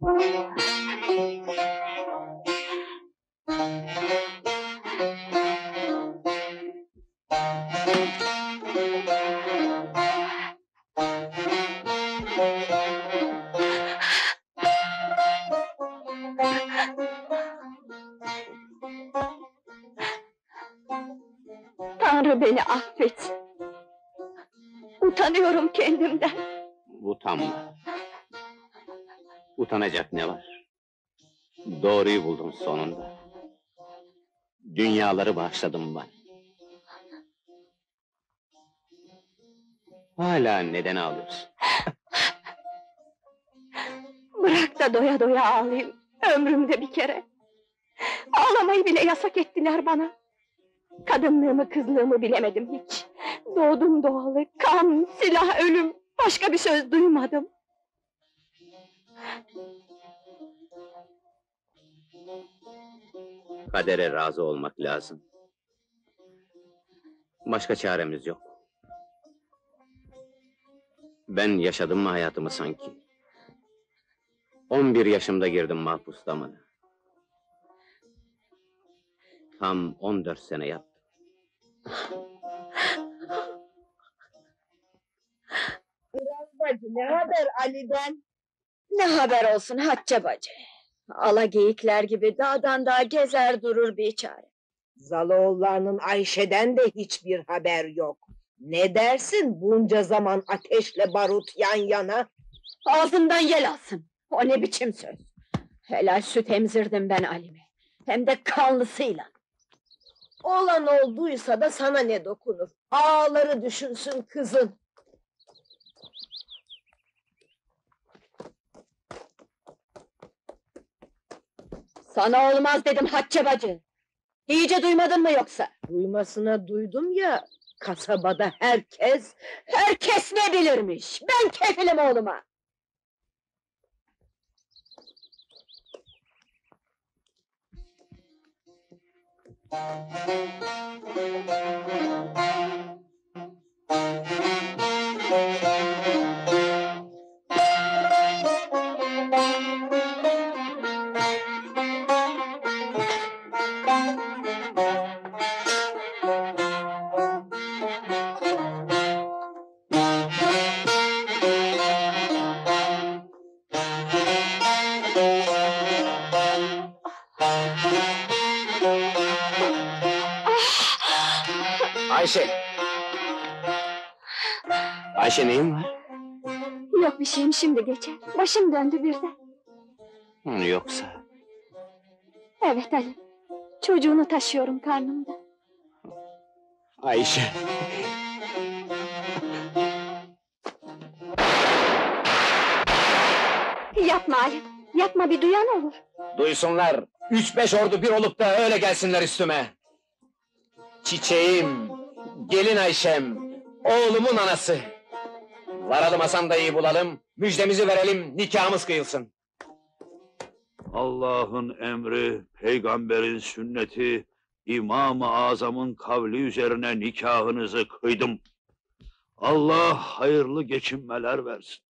Tanrı beni affetsin. Utanıyorum kendimden. Utanma. Utanacak ne var? Doğruyu buldun sonunda. Dünyaları bağışladım ben. Hala neden ağlıyorsun? Bırak da doya doya ağlayayım. Ömrümde bir kere. Ağlamayı bile yasak ettiler bana. Kadınlığımı, kızlığımı bilemedim hiç. Doğdum doğalı, kan, silah, ölüm. Başka bir söz duymadım. Kadere razı olmak lazım. Başka çaremiz yok. Ben yaşadım mı hayatımı sanki? 11 yaşımda girdim mahpus damına. Tam 14 sene yattım. Bacı ne haber Ali'den? Ne haber olsun Hatice bacı. Ala geyikler gibi dağdan dağa gezer durur biçare. Zaloğullarının Ayşe'den de hiçbir haber yok. Ne dersin bunca zaman ateşle barut yan yana? Ağzından yel alsın. O ne biçim söz? Helal süt emzirdim ben Ali'me. Hem de kanlısıyla. Olan olduysa da sana ne dokunur? Ağları düşünsün kızın. Sana olmaz dedim Hatice bacı. İyice duymadın mı yoksa? Duymasına duydum ya, kasabada herkes Herkes ne bilirmiş? Ben kefilim oğluma. Ayşe! Ayşe neyin var? Yok bir şeyim şimdi geçer. Başım döndü birden. Hı, Yoksa Evet Ali. Çocuğunu taşıyorum karnımda. Ayşe. Yapma Ali. Yapma bir duyan olur. Duysunlar. Üç beş ordu bir olup da öyle gelsinler üstüme. Çiçeğim, gelin Ayşem, oğlumun anası. Varalım Hasan dayıyı bulalım, müjdemizi verelim, nikahımız kıyılsın. Allah'ın emri, peygamberin sünneti, İmam-ı Azam'ın kavli üzerine nikahınızı kıydım. Allah hayırlı geçinmeler versin.